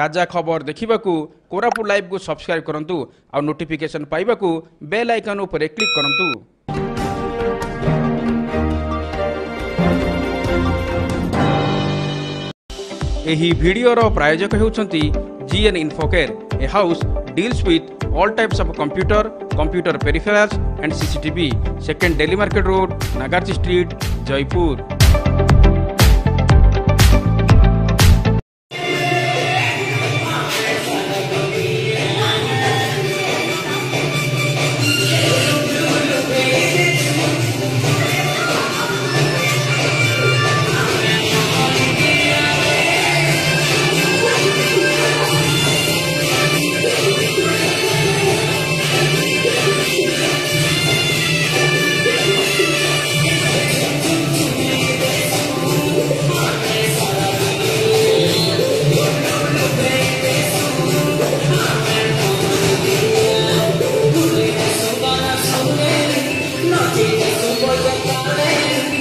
ताजा खबर देखा कोरापुर लाइव को सब्सक्राइब करूँ आउ नोटिफिकेशन पाइबा बेल आइकन क्लिक करूँ भिडर प्रायोजक Hoenn Infocare a house deals with all types of computer computer peripherals and CCTV second daily market road नागार्जी street Jaipur No tienes un volver